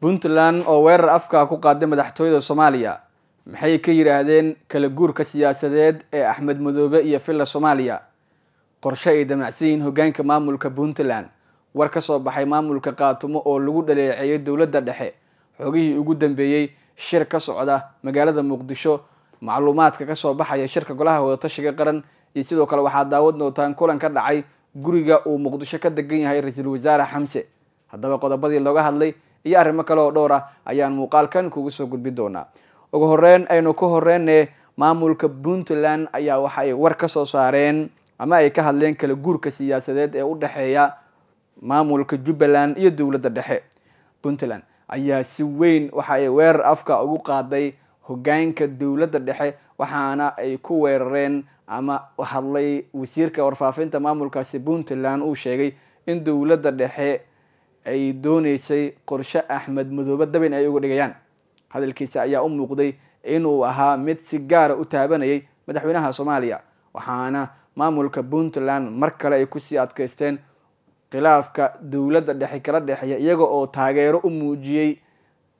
puntland oo weerar afka ku qaaday madaxtooyada soomaaliya. Maxay ka yidhaahdeen kala guurka siyaasadeed ee axmed madoobe iyo villa soomaaliya? Qorshe ay damacsan yihiin hogaanka maamulka puntland. War ka soo baxay maamulka qaatumo oo lagu dhaleeceeyay dowladda dhexe. Xogihii ugu dambeeyey shir ka socda magaalada muqdisho. Macluumaadka ka soo baxaya shirka golaha wadatashiga qaran iyo sidoo kale waxaad daawad nootaan kulan ka dhacay guriga uu muqdisho ka degan yahay ra'iisul wasaare xamse. Haddaba qodobadii looga hadlay iyo arrimo kale oo dhowr ah ayaan muuqaalkan kugu soo gudbin doonaa. Ugu horeyn aynu ku horeyne maamulka puntland ayaa waxa ay war ka soo saareen ama ay ka hadleen kala guurka siyaasadeed ee u dhexeeya maamulka jubbaland iyo dowladda dhexe. Puntland ayaa si weyn waxa ay weerar afka ugu qaaday hogaanka dowladda dhexe waxaana ay ku weerareen ama hadlay wasiirka warfaafinta maamulkaasi puntland uu sheegay in dowladda dhexe ay dooneysay qorshe axmed madoobe dabin ay uga dhigayaan. Hadalkiisa ayaa u muuqday inuu ahaa mid si gaara u taabanayay madaxweynaha soomaaliya waxaana maamulka puntland mar kale ay ku sii adkeysteen khilaafka dowladda dhexe kala dhexeeya iyaga oo taageero u muujiyey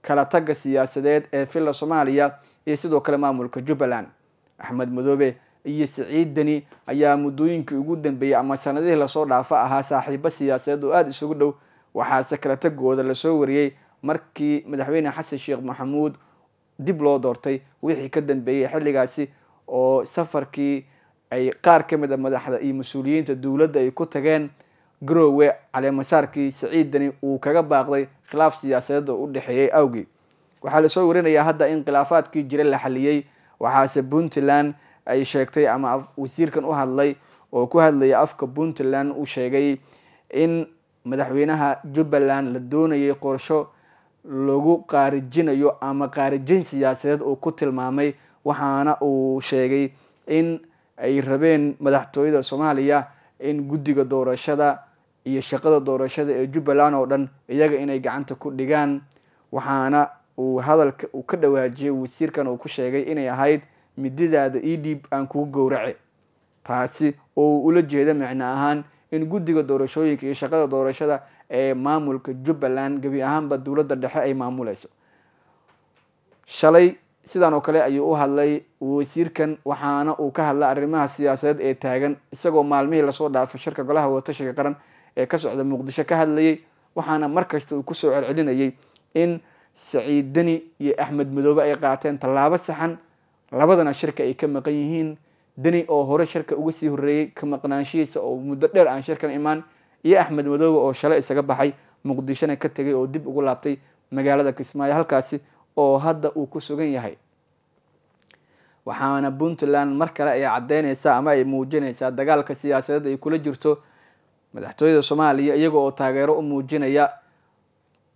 kala tagga siyaasadeed ee villa soomaaliya iyo sidoo kale maamulka jubbaland. Axmed madoobe iyo siciid deni ayaa muddooyinkii ugu dambeeyey ama sanadihii la soo dhaafa ahaa saaxiibo siyaasadeed oo aada isugu dhow waxaase kala tagooda la soo wariyey markii madaxweyne xasan sheekh maxamuud dib loo doortay wixii ka dambeeyey xilligaasi oo safarkii ay qaar ka mid a madaxda iyo mas'uuliyiinta dowladda ay ku tageen garoowe caleemasaarkii siciid deni uu kaga baaqday khilaaf siyaasadeed oo u dhexeeyey awgii. Waxaa la soo warinayaa hadda in khilaafaadkii jira la xaliyey waxaase puntland ay sheegtay ama wasiirkan u hadlay oo ku hadlaya afka puntland uu sheegay in madaxweynaha jubbaland la doonayay qorsho lagu qaarijinayo ama qaarijin siyaasadeed uu ku tilmaamay waxaana uu sheegay in ay rabeen madaxtooyada soomaaliya in guddiga doorashada iyo shaqada doorashada ee jubbaland oo dhan iyaga inay gacanta ku dhigaan. Waxaana uu hadalka uu ka dhawaajiyay wasiirkan uu ku sheegay inay ahayd mididaada io dhiib aan kugu gowrace taasi oo ula jeeda micno ahaan in guddiga doorashooyinka iyo shaqada doorashada ee maamulka jubbaland gebi ahaanba dowladda dhexe ay maamuleyso shalay sidaan oo kale ayuu u hadlay wasiirkan waxaana uu ka hadlay arrimaha siyaasadeed ee taagan isagoo maalmihii la soo dhaafay shirka golaha wadatashiga qaran ee ka socda muqdisho ka hadlayay waxaana markasta uu ku soo celcelinayay in saciid deni iyo axmed madoobe ay qaateen tallaabo saxan labadana shirka ay ka maqan yihiin deni oo hore shirka uga sii horreeyey ka maqnaanshihiisa oo muddo dheer aan shirkan imaan iyo axmed madoobe oo shalay isaga baxay muqdishona ka tegay oo dib ugu laabtay magaalada kismaayo halkaasi oo hadda uu ku sugan yahay. Waxaana puntland mar kale ay caddeyneysaa ama ay muujineysaa dagaalka siyaasadeed ay kula jirto madaxtooyada soomaaliya iyaga oo taageero u muujinaya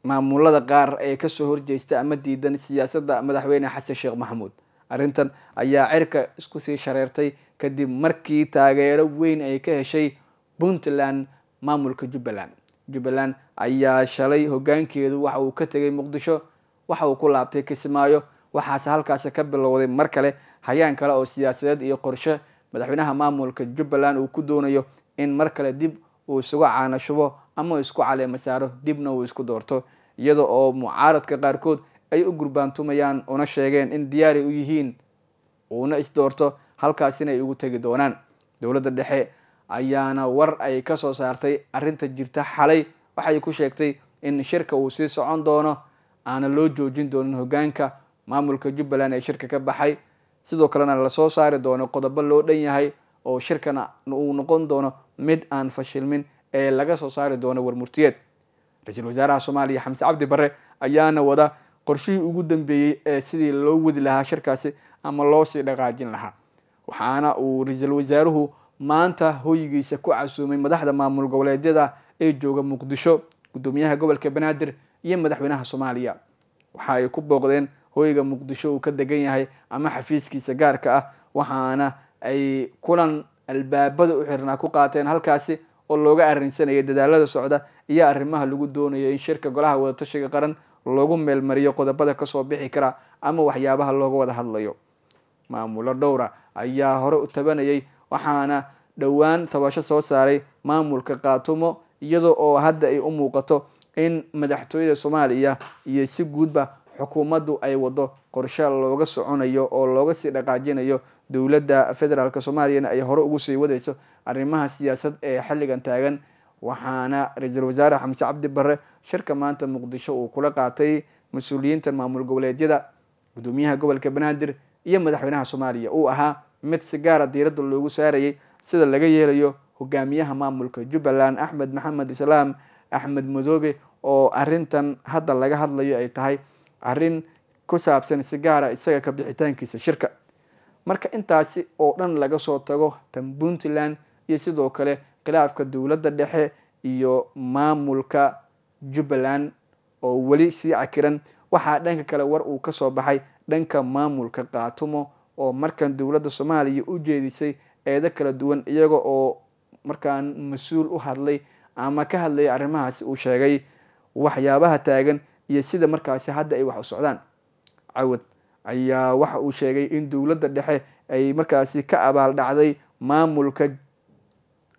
maamulada qaar ee ka soo horjeesta ama diidan siyaasadda madaxweyne xasan sheekh maxamuud arrintan ayaa cirka isku sii shareertay kadib markii taageero weyn ay ka heshay puntland maamulka jubbaland jubbaland ayaa shalay hogaankeedu waxa uu ka tegay muqdisho waxa uu ku laabtay kismaayo waxaase halkaasi ka bilowday mar kale hayaan kale oo siyaasadeed iyo qorshe. Madaxweynaha maamulka jubbaland uu ku doonayo in mar kale dib uu isugu caanashubo ama isku caleema saaro dibna uu isku doorto iyada oo mucaaradka qaarkood ay u gurbaantumayaan una sheegeen in diyaaray u yihiin uuna isdoorto halkaasina ay ugu tegi doonaan. Dowladda dhexe ayaana war ay ka soo saartay arrinta jirta xalay. Waxay ku sheegtay in shirka uu sii socon doono aana loo joojin doonin hogaanka maamulka jubbaland ee shirka ka baxay. Sidoo kalena la soo saari doono qodobo loo dhan yahay oo shirkana uu noqon doono mid aan fashilmin ee laga soo saari doono warmurtiyeed. Ra'iisul wasaaraha soomaaliya xamse cabdi barre ayaana wada qorshihii ugu dambeeyey ee sidii loo wadi lahaa shirkaasi ama loo sii dhaqaajin lahaa. Waxaana uu ra'iisul wasaaruhu maanta hoygiisa ku casuumay madaxda maamul goboleedyada ee jooga muqdisho guddoomiyaha gobolka banaadir iyo madaxweynaha soomaaliya. Waxa ay ku booqdeen hoyga muqdisho uu ka degan yahay ama xafiiskiisa gaarka ah waxaana ay kulan albaabada u xirnaa ku qaateen halkaasi oo looga arrinsanayay dadaalada socda iyo arrimaha lagu doonayo in shirka golaha wadatashiga qaran loogu meelmariyo qodobada ka soo bixi kara ama waxyaabaha looga wada hadlayo. Maamulo dhowra ayaa hore u tabanayay waxaana dhowaan tabasho soo saaray maamulka kaatumo iyada oo hadda ay u muuqato in madaxtooyada soomaaliya iyo si guudba xukuumaddu ay wado qorshe looga soconayo oo looga sii dhaqaajinayo dowladda federaalk soomaaliyana ay hore ugu sii wadayso arrimaha siyaasad ee xilligan taagan waxaana ra'iisul wasaare xamse cabdi barre shirka maanta muqdisho uu kula qaatay mas'uuliyiinta maamul goboleedyada gudoomiyaha gobolka banaadir iyo madaxweynaha soomaaliya. Uu ahaa mid si gaara diiradda loogu saarayay sida laga yeelayo hogaamiyaha maamulka jubbaland axmed maxamed islaam axmed madoobe oo arintan hadda laga hadlayo ay tahay arrin ku saabsan si gaara isaga ka bixitaankiisa shirka. Marka intaasi oo dhan laga soo tago tan puntland iyo sidoo kale khilaafka dowladda dhexe iyo maamulka jubbaland oo weli sii cakiran waxaa dhanka kale war uu ka soo baxay dhanka maamulka kaatumo oo markan dowladda soomaaliya u jeedisay eedo kala duwan iyaga oo markaan mas'uul u hadlay ama ka hadlayay arrimahaasi uu sheegay waxyaabaha taagan iyo sida markaasi hadda ay wax u socdaan. Cawad ayaa waxa uu sheegay in dowladda dhexe ay markaasi ka abaal dhacday maamulka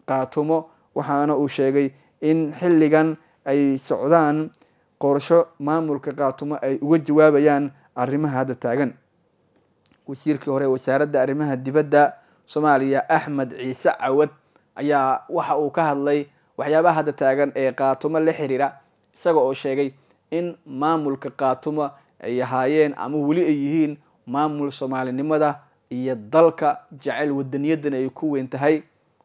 kaatumo waxaana uu sheegay in xilligan ay socdaan qorsho maamulka kaatumo ay uga jawaabayaan arrimaha hadda taagan. Wasiirkii hore wasaaradda arrimaha dibadda soomaaliya axmed ciise cawad ayaa waxa uu ka hadlay waxyaabaha hadda taagan ee kaatumo la xiriira isaga oo sheegay in maamulka kaatumo ay ahaayeen ama weli ay yihiin maamul soomaalinimada iyo dalka jecel wadaniyadan ay ku weyn tahay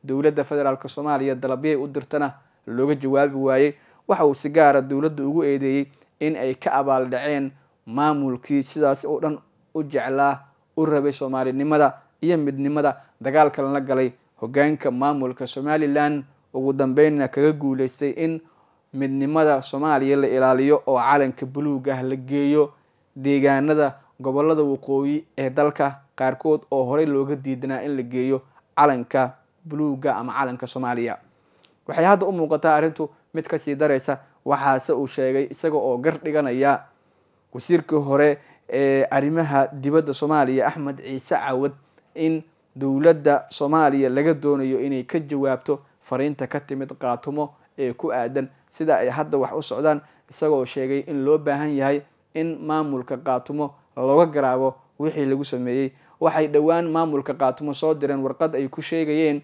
dowladda federaalk soomaaliya dalabyay u dirtana looga jawaabi waayey. Waxa uu si gaara dowladda ugu eedeeyey in ay ka abaal dhaceen maamulkii sidaas oo dhan u jeclaa u rabay soomaalinimada iyo midnimada. Dagaalka lala galay hogaanka maamulka somalilan ugu dambeynna kaga guuleystay in midnimada soomaaliya la ilaaliyo oo calanka buluug ah la geeyo. Deegaanada gobollada waqooyi ee dalka qaarkood oo horey looga diidanaa in la geeyo calanka buluuga ama calanka soomaaliya. Waxay hadda u muuqataa arrintu mid ka sii daraysa waxaase uu sheegay isaga oo gar dhiganaya wasiirkii hore ee arrimaha dibadda soomaaliya axmed ciise cawad in dowladda soomaaliya laga doonayo inay ka jawaabto fariinta ka timid kaatumo ee ku aadan. Sida ay hadda wax u socdaan isagoo sheegay in loo baahan yahay in maamulka kaatumo looga garaabo wixii lagu sameeyey. Waxay dhowaan maamulka kaatumo soo direen warqad ay ku sheegayeen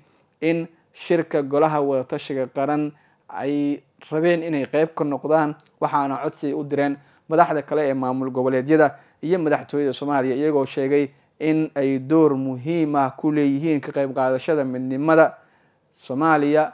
in shirka golaha wadatashiga qaran ay rabeen inay qeyb ka noqdaan waxaana codsi ay u direen madaxda kale ee maamul goboleedyada iyo madaxtooyada soomaaliya iyagoo sheegay in ay door muhiim ah ku leeyihiin ka qeyb qaadashada midnimada soomaaliya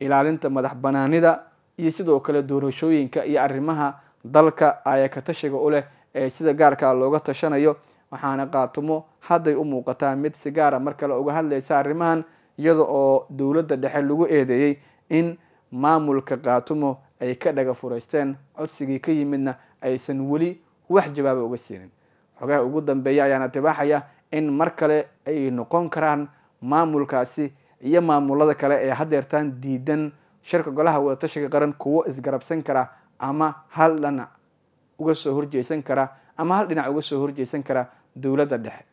ilaalinta madax banaanida iyo sidoo kale doorashooyinka iyo arrimaha dalka ayaka tashiga u leh ee sida gaarkaa looga tashanayo. Waxaana kaatumo hadday u muuqataa mid si gaara mar kale uga hadlaysa arrimahan iyada oo dowladda dhexe lagu eedeeyey in maamulka kaatumo ay ka dhaga fureysteen codsigii ka yimidna aysan weli wax jawaaba uga siinin. Xogaha ugu dambeeya ayaana tibaaxaya in mar kale ay noqon karaan maamulkaasi iyo maamulada kale ee hadeertaan diidan. Shirka golaha wadatashiga qaran kuwo isgarabsan kara ama hal dhinac uga soo horjeysan kara ama hal dhinac uga soo horjeysan kara dowladda dhexe